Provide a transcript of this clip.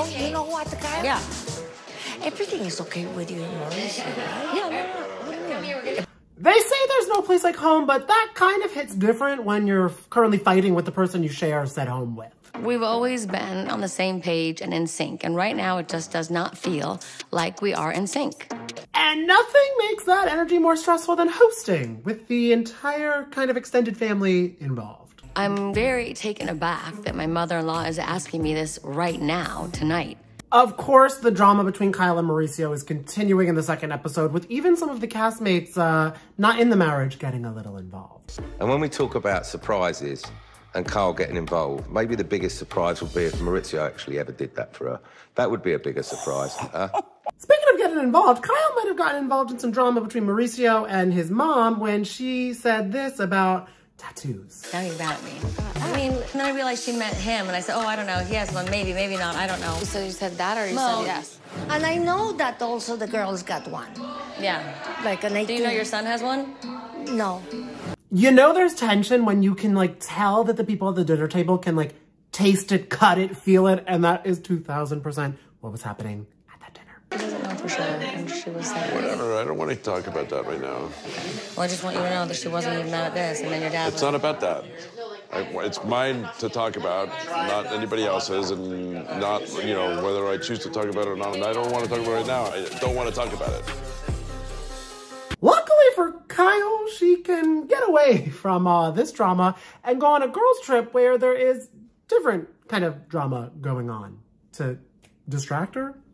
Oh, you know what, Kyle? Yeah. Everything is okay with you and Mauricio, right? Yeah, no, no. What do you mean? They say there's no place like home, but that kind of hits different when you're currently fighting with the person you share said home with. We've always been on the same page and in sync, and right now it just does not feel like we are in sync. And nothing makes that energy more stressful than hosting with the entire kind of extended family involved. I'm very taken aback that my mother in law is asking me this right now, tonight. Of course, the drama between Kyle and Mauricio is continuing in the second episode, with even some of the castmates uh, not in the marriage getting a little involved. And when we talk about surprises and Kyle getting involved, maybe the biggest surprise would be if Mauricio actually ever did that for her. That would be a bigger surprise. Huh? Speaking of getting involved, Kyle might have gotten involved in some drama between Mauricio and his mom when she said this about tattoos. Now you're mad at me. I mean, and then I realized she meant him, and I said, oh, I don't know. He has one, maybe, maybe not. I don't know. So you said that or you No. said yes? And I know that also the girls got one. Yeah. Like an 18. Do you know your son has one? No. You know there's tension when you can like tell that the people at the dinner table can like taste it, cut it, feel it, and that is 2000% what was happening at that dinner. She doesn't know for sure, and she was like, Whatever, I don't want to talk about that right now. well, I just want you to know that she wasn't even mad at this, and then your dad It's was not about that. I, it's mine to talk about, not anybody else's, and not, you know, whether I choose to talk about it or not. And I don't want to talk about it right now. I don't want to talk about it. Luckily for Kyle, she can get away from uh, this drama and go on a girls trip where there is different kind of drama going on to distract her. That what the